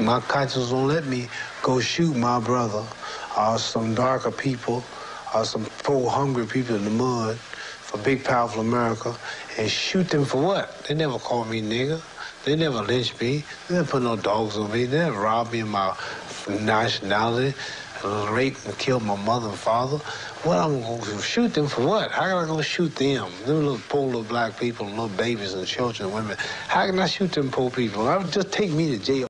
My conscience won't let me go shoot my brother or some darker people or some poor, hungry people in the mud for big, powerful America and shoot them for what? They never called me nigger. They never lynched me. They never put no dogs on me. They never robbed me of my nationality, raped and killed my mother and father. What I'm gonna shoot them for what? How can I go shoot them? Them little poor little black people, little babies and children and women. How can I shoot them poor people? I would just take me to jail.